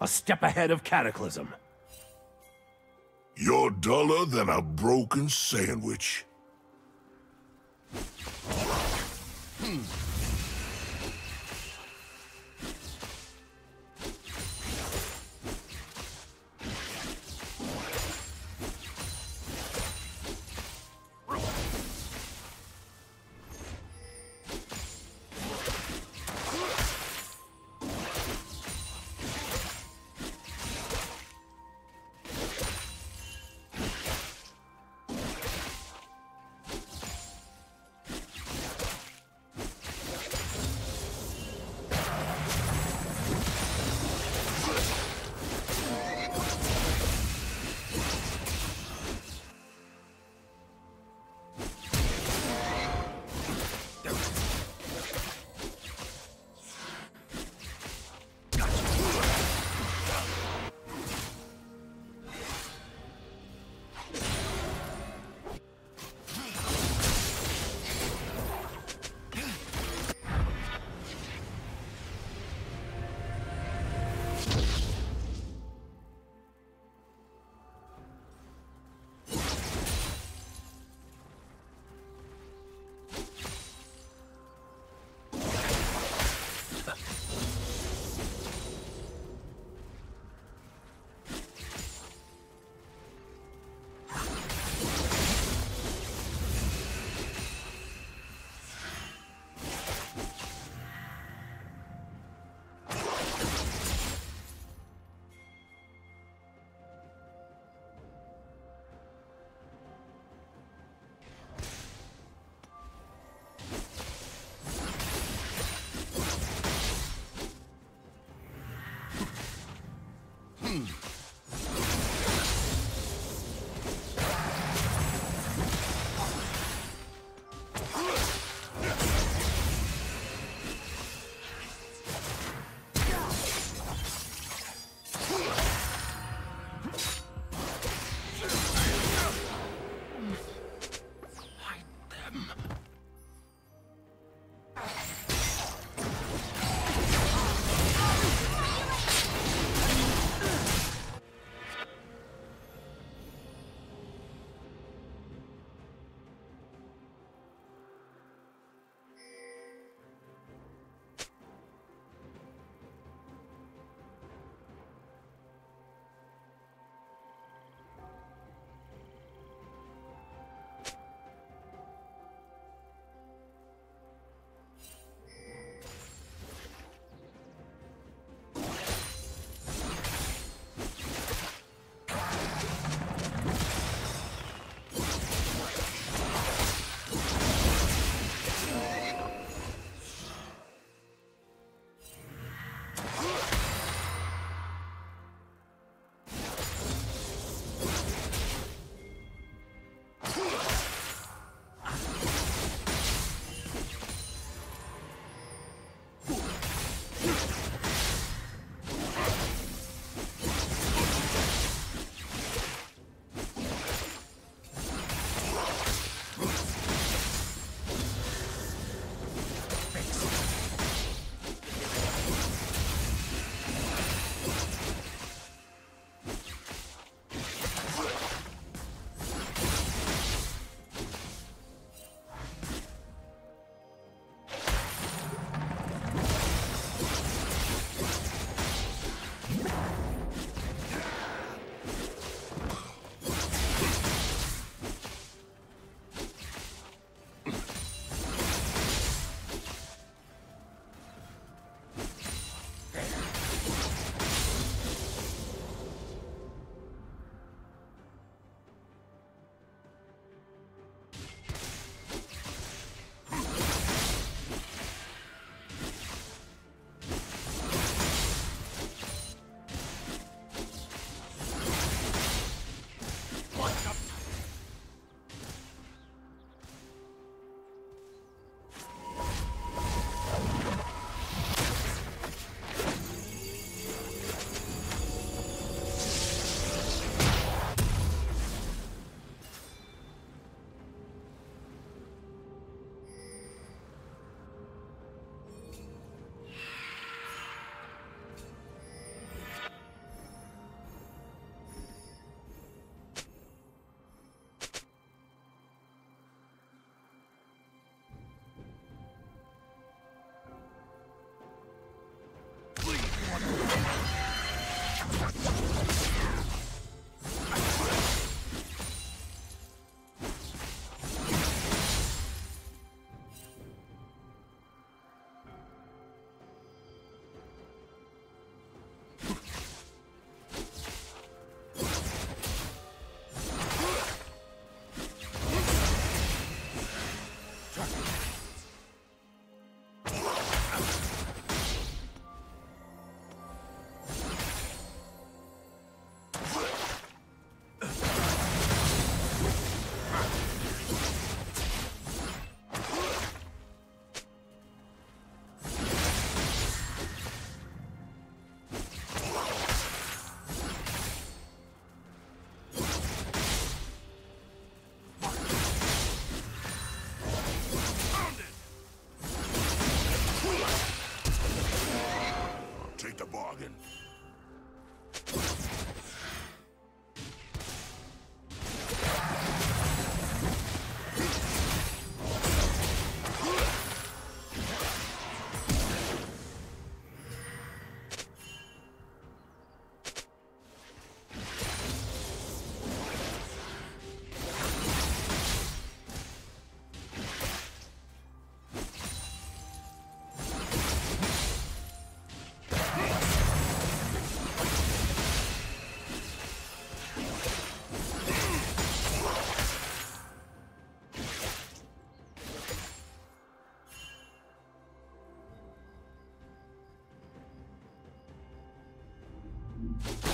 A step ahead of Cataclysm. You're duller than a broken sandwich. Hmm. Double kill.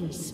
Killing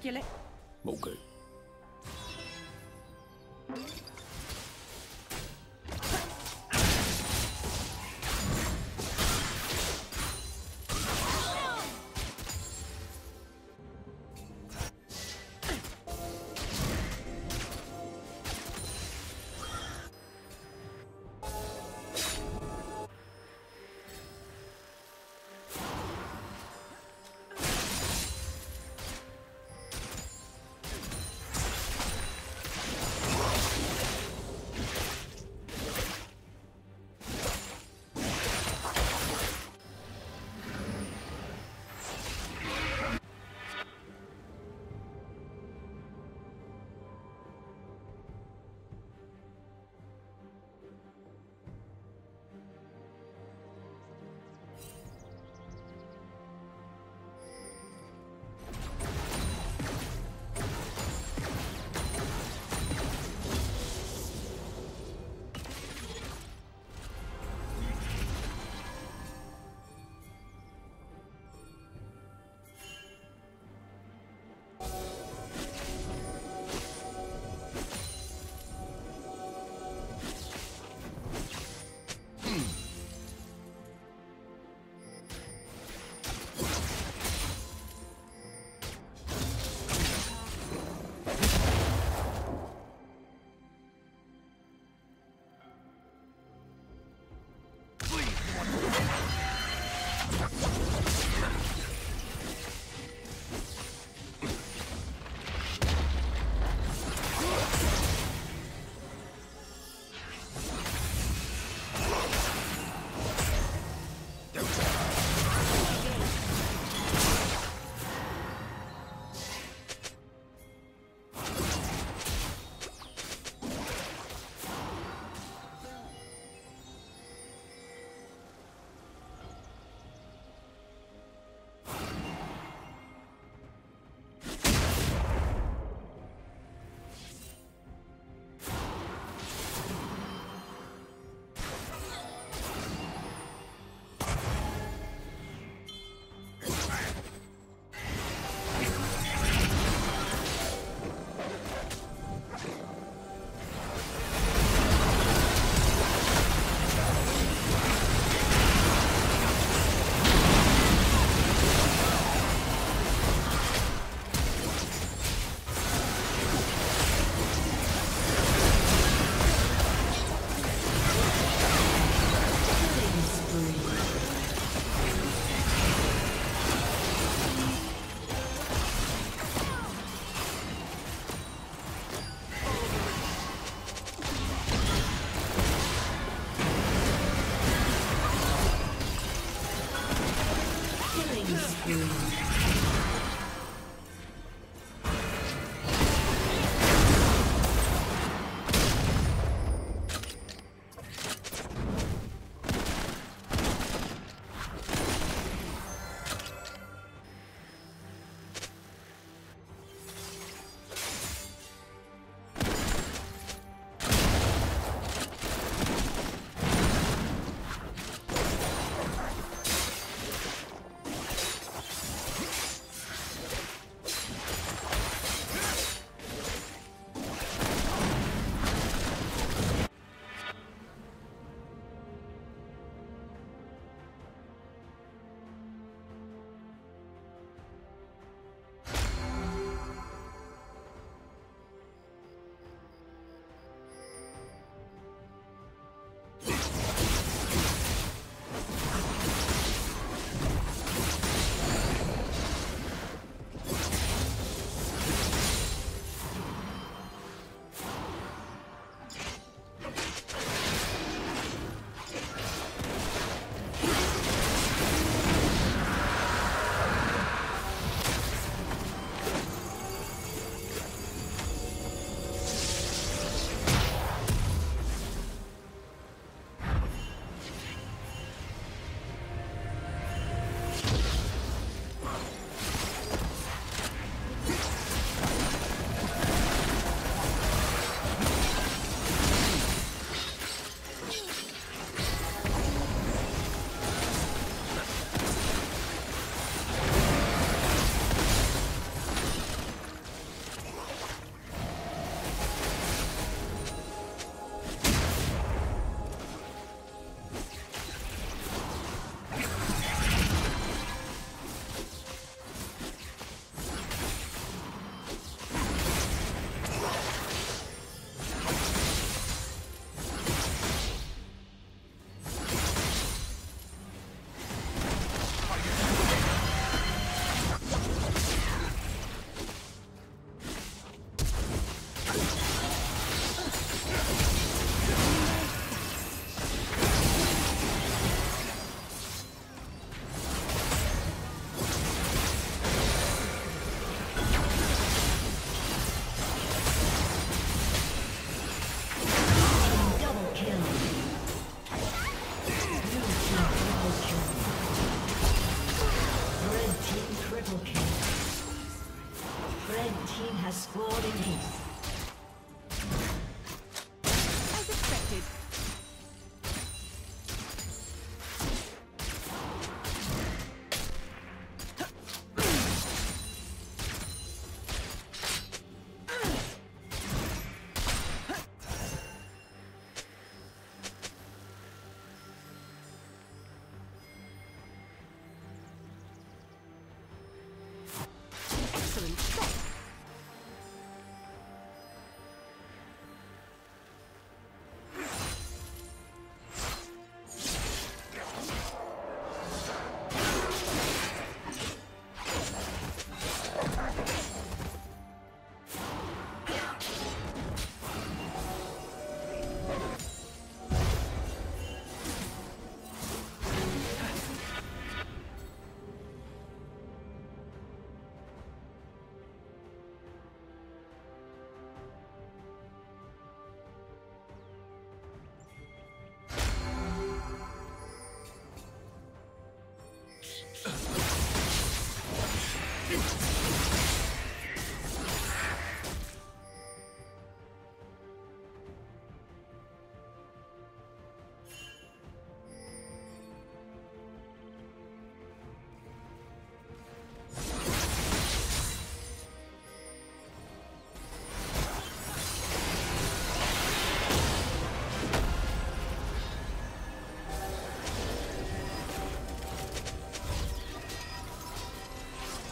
¿Quién le.?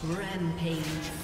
Rampage.